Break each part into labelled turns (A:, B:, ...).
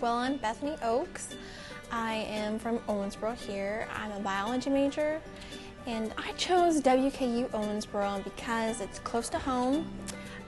A: Well, I'm Bethany Oaks. I am from Owensboro here. I'm a biology major and I chose WKU Owensboro because it's close to home.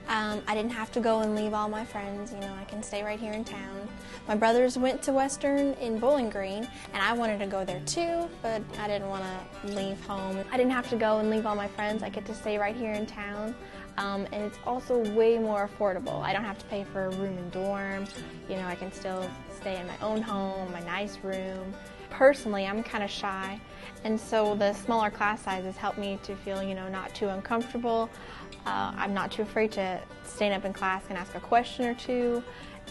A: Um, I didn't have to go and leave all my friends, you know, I can stay right here in town. My brothers went to Western in Bowling Green and I wanted to go there too, but I didn't want to leave home. I didn't have to go and leave all my friends, I get to stay right here in town. Um, and it's also way more affordable. I don't have to pay for a room and dorm. You know, I can still stay in my own home, my nice room. Personally, I'm kind of shy, and so the smaller class sizes help me to feel, you know, not too uncomfortable. Uh, I'm not too afraid to stand up in class and ask a question or two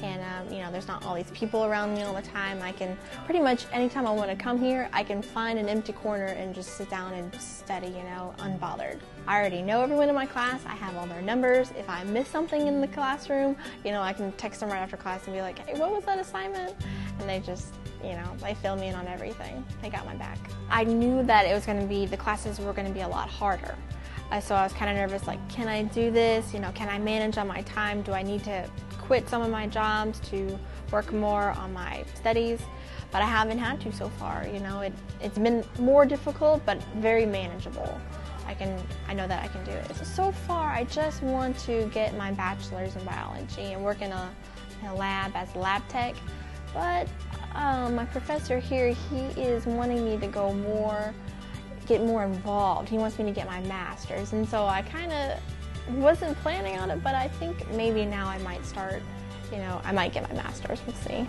A: and um, you know there's not all these people around me all the time. I can pretty much anytime i want to come here i can find an empty corner and just sit down and study you know unbothered. I already know everyone in my class. I have all their numbers. If i miss something in the classroom you know i can text them right after class and be like hey what was that assignment? And they just you know they fill me in on everything. They got my back. I knew that it was going to be the classes were going to be a lot harder. Uh, so I was kind of nervous, like, can I do this? You know, can I manage on my time? Do I need to quit some of my jobs to work more on my studies, but I haven't had to so far. You know, it, it's been more difficult, but very manageable. I can, I know that I can do it. So far, I just want to get my bachelor's in biology and work in a, in a lab as a lab tech. But um, my professor here, he is wanting me to go more, get more involved. He wants me to get my master's, and so I kind of wasn't planning on it, but I think maybe now I might start, you know, I might get my master's. We'll see.